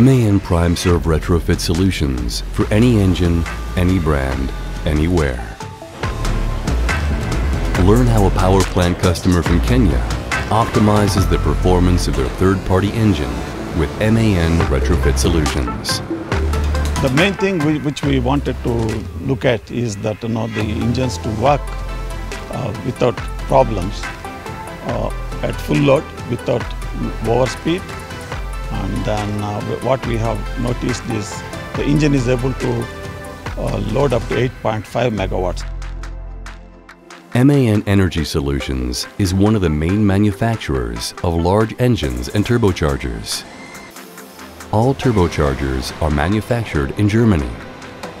MAN PrimeServ retrofit solutions for any engine, any brand, anywhere. Learn how a power plant customer from Kenya optimizes the performance of their third-party engine with MAN retrofit solutions. The main thing we, which we wanted to look at is that you know the engines to work uh, without problems uh, at full load without overspeed and then uh, what we have noticed is the engine is able to uh, load up to 8.5 megawatts. MAN Energy Solutions is one of the main manufacturers of large engines and turbochargers. All turbochargers are manufactured in Germany.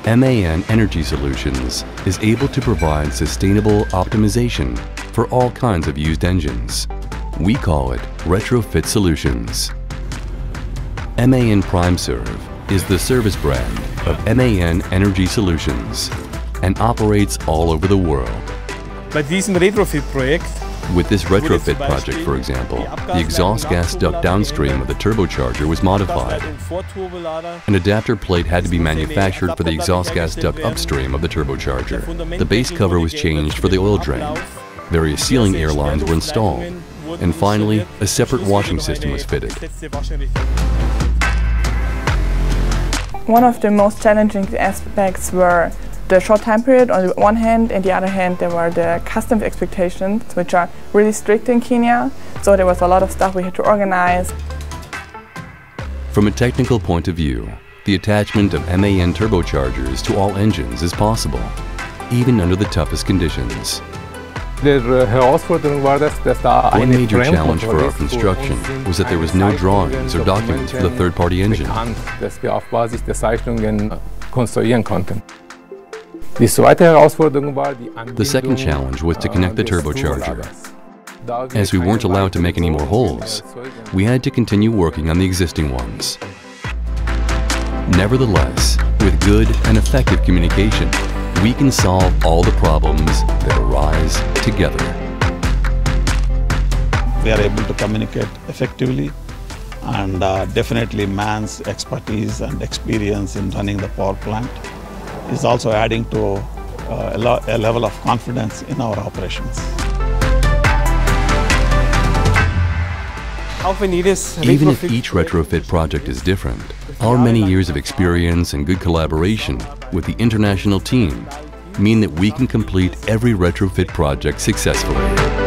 MAN Energy Solutions is able to provide sustainable optimization for all kinds of used engines. We call it Retrofit Solutions. MAN PrimeServ is the service brand of MAN Energy Solutions and operates all over the world. Bei diesem Retrofit-Projekt With this retrofit project, for example, the exhaust gas duct downstream of the turbocharger was modified. An adapter plate had to be manufactured for the exhaust gas duct upstream of the turbocharger. The base cover was changed for the oil drain. Various sealing air lines were installed. And finally, a separate washing system was fitted. One of the most challenging aspects were the short time period on the one hand, and the other hand, there were the customs expectations, which are really strict in Kenya. So there was a lot of stuff we had to organize. From a technical point of view, the attachment of MAN turbochargers to all engines is possible, even under the toughest conditions. Uh, One major challenge for our construction was that there was no drawings or documents for the third-party engine. bekannt, dass wir auf Basis der Zeichnungen konstruieren konnten. Die zweite Herausforderung war die The second challenge was to connect the turbocharger. Turbolagers. Da wir As we weren't allowed to make any more holes, we had to continue working on the existing ones. Nevertheless, with good and effective communication, we can solve all the problems that arise together. We are able to communicate effectively and uh, definitely man's expertise and experience in running the power plant is also adding to uh, a, level of confidence in our operations. Even if each retrofit project is different, our many years of experience and good collaboration with the international team mean that we can complete every retrofit project successfully.